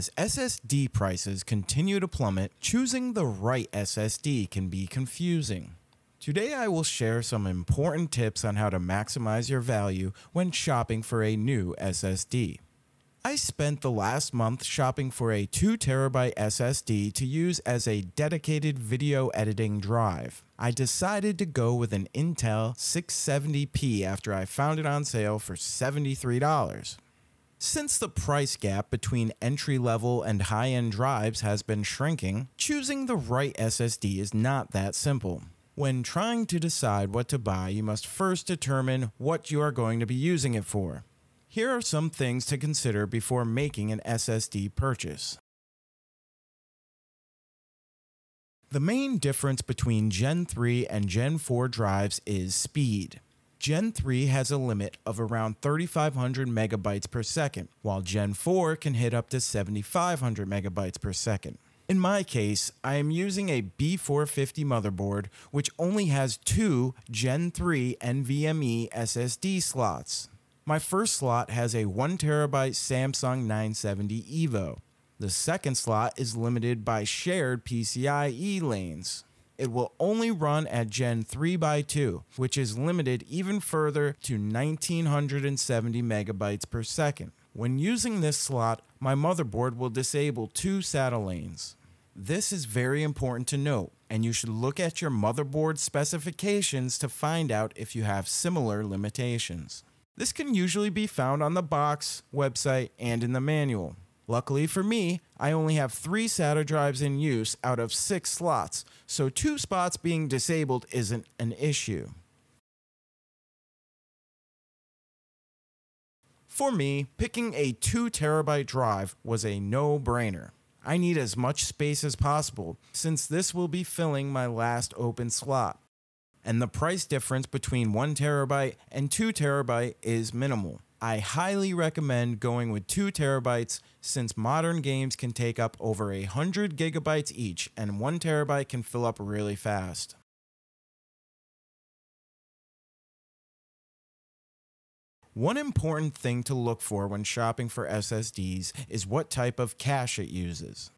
As SSD prices continue to plummet, choosing the right SSD can be confusing. Today, I will share some important tips on how to maximize your value when shopping for a new SSD. I spent the last month shopping for a 2TB SSD to use as a dedicated video editing drive. I decided to go with an Intel 670p after I found it on sale for $73. Since the price gap between entry level and high end drives has been shrinking, choosing the right SSD is not that simple. When trying to decide what to buy, you must first determine what you are going to be using it for. Here are some things to consider before making an SSD purchase. The main difference between Gen 3 and Gen 4 drives is speed. Gen 3 has a limit of around 3500 megabytes per second, while Gen 4 can hit up to 7500 megabytes per second. In my case, I am using a B450 motherboard which only has two Gen 3 NVMe SSD slots. My first slot has a 1TB Samsung 970 EVO. The second slot is limited by shared PCIe lanes. It will only run at Gen 3x2, which is limited even further to 1970 megabytes per second. When using this slot, my motherboard will disable two SATA lanes. This is very important to note, and you should look at your motherboard specifications to find out if you have similar limitations. This can usually be found on the box, website, and in the manual. Luckily for me, I only have three SATA drives in use out of six slots, so two spots being disabled isn't an issue. For me, picking a 2 terabyte drive was a no brainer. I need as much space as possible since this will be filling my last open slot and the price difference between 1 terabyte and 2 terabyte is minimal. I highly recommend going with 2 terabytes since modern games can take up over 100 gigabytes each and 1 terabyte can fill up really fast. One important thing to look for when shopping for SSDs is what type of cache it uses.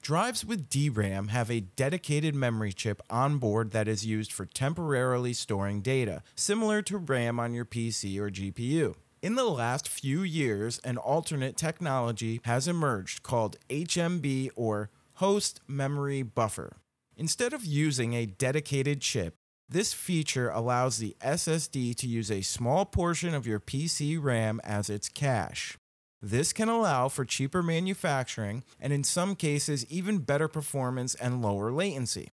Drives with DRAM have a dedicated memory chip on board that is used for temporarily storing data, similar to RAM on your PC or GPU. In the last few years, an alternate technology has emerged called HMB or Host Memory Buffer. Instead of using a dedicated chip, this feature allows the SSD to use a small portion of your PC RAM as its cache. This can allow for cheaper manufacturing and in some cases even better performance and lower latency.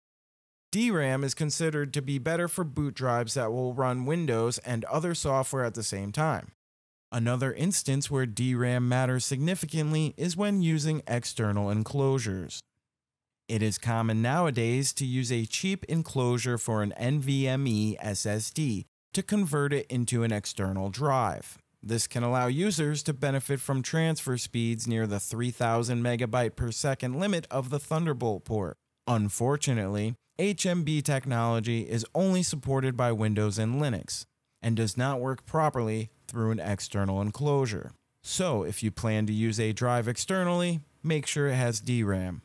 DRAM is considered to be better for boot drives that will run Windows and other software at the same time. Another instance where DRAM matters significantly is when using external enclosures. It is common nowadays to use a cheap enclosure for an NVMe SSD to convert it into an external drive. This can allow users to benefit from transfer speeds near the 3000 megabyte per second limit of the Thunderbolt port. Unfortunately, HMB technology is only supported by Windows and Linux and does not work properly through an external enclosure. So, if you plan to use a drive externally, make sure it has DRAM.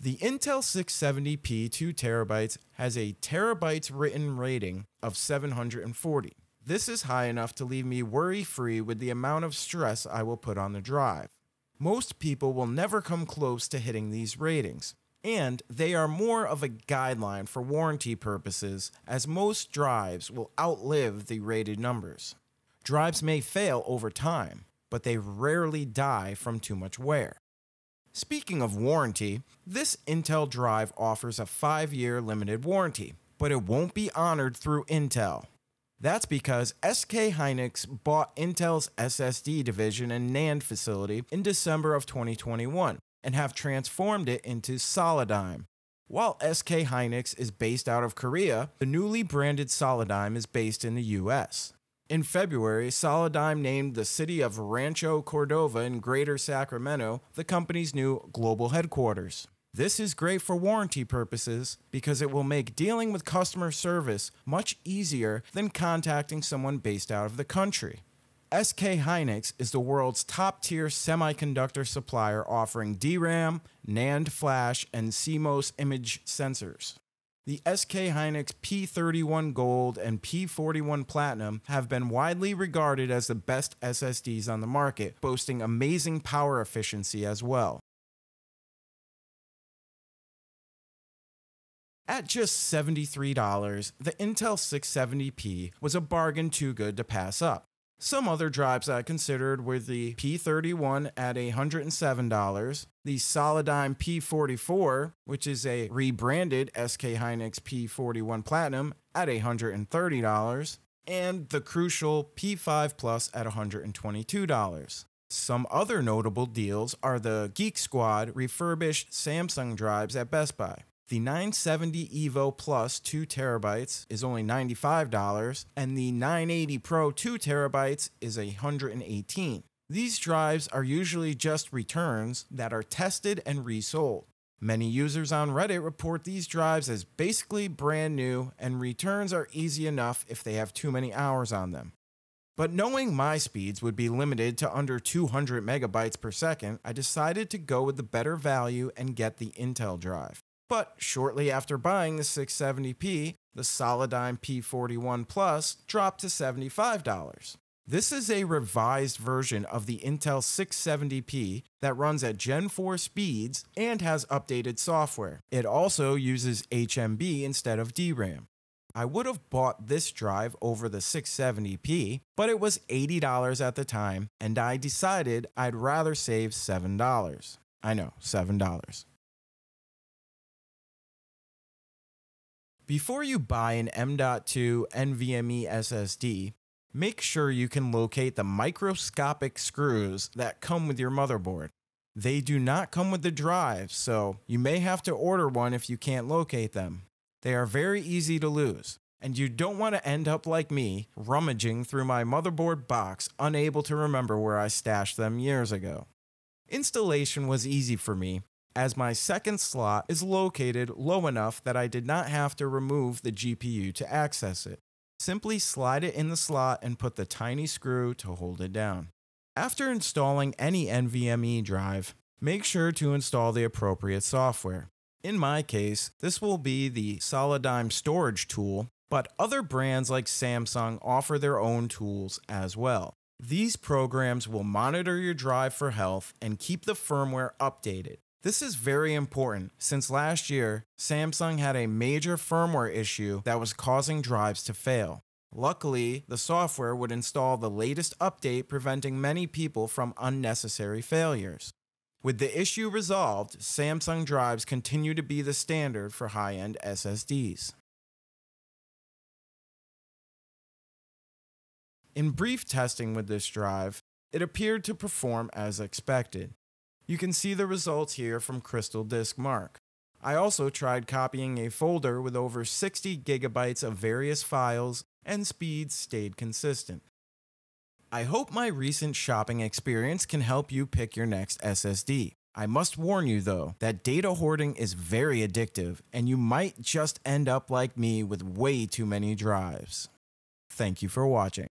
The Intel 670p 2TB has a terabytes written rating of 740. This is high enough to leave me worry free with the amount of stress I will put on the drive. Most people will never come close to hitting these ratings, and they are more of a guideline for warranty purposes, as most drives will outlive the rated numbers. Drives may fail over time, but they rarely die from too much wear. Speaking of warranty, this Intel drive offers a 5 year limited warranty, but it won't be honored through Intel. That's because SK Hynix bought Intel's SSD division and NAND facility in December of 2021 and have transformed it into Solidigm. While SK Hynix is based out of Korea, the newly branded Solidigm is based in the US. In February, Solidigm named the city of Rancho Cordova in Greater Sacramento the company's new global headquarters. This is great for warranty purposes because it will make dealing with customer service much easier than contacting someone based out of the country. SK Hynix is the world's top tier semiconductor supplier offering DRAM, NAND flash, and CMOS image sensors. The SK Hynix P31 Gold and P41 Platinum have been widely regarded as the best SSDs on the market, boasting amazing power efficiency as well. At just $73, the Intel 670p was a bargain too good to pass up. Some other drives I considered were the P31 at $107, the Solidigm P44, which is a rebranded SK Hynix P41 Platinum at $130, and the Crucial P5 Plus at $122. Some other notable deals are the Geek Squad refurbished Samsung drives at Best Buy. The 970 EVO Plus 2 terabytes is only $95, and the 980 Pro 2 terabytes is 118. These drives are usually just returns that are tested and resold. Many users on Reddit report these drives as basically brand new, and returns are easy enough if they have too many hours on them. But knowing my speeds would be limited to under 200 megabytes per second, I decided to go with the better value and get the Intel drive. But shortly after buying the 670p, the Solidigm P41 Plus dropped to $75. This is a revised version of the Intel 670p that runs at Gen 4 speeds and has updated software. It also uses HMB instead of DRAM. I would have bought this drive over the 670p, but it was $80 at the time, and I decided I'd rather save $7. I know, $7. Before you buy an M.2 NVMe SSD, make sure you can locate the microscopic screws that come with your motherboard. They do not come with the drive, so you may have to order one if you can't locate them. They are very easy to lose, and you don't want to end up like me, rummaging through my motherboard box, unable to remember where I stashed them years ago. Installation was easy for me, as my second slot is located low enough that I did not have to remove the GPU to access it. Simply slide it in the slot and put the tiny screw to hold it down. After installing any NVMe drive, make sure to install the appropriate software. In my case, this will be the Solidigm storage tool, but other brands like Samsung offer their own tools as well. These programs will monitor your drive for health and keep the firmware updated. This is very important since last year, Samsung had a major firmware issue that was causing drives to fail. Luckily, the software would install the latest update, preventing many people from unnecessary failures. With the issue resolved, Samsung drives continue to be the standard for high end SSDs. In brief testing with this drive, it appeared to perform as expected. You can see the results here from Crystal Disk Mark. I also tried copying a folder with over 60 gigabytes of various files and speeds stayed consistent. I hope my recent shopping experience can help you pick your next SSD. I must warn you though that data hoarding is very addictive and you might just end up like me with way too many drives. Thank you for watching.